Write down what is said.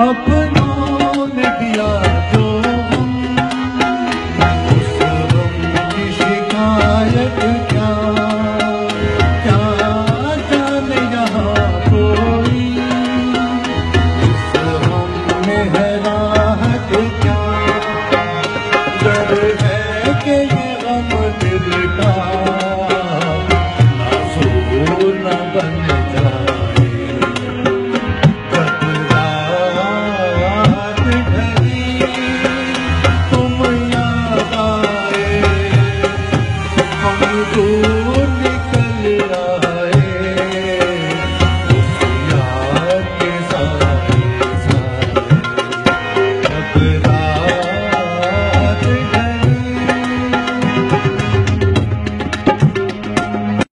अपनों दिया जो क्या क्या जाने यहाँ Oh.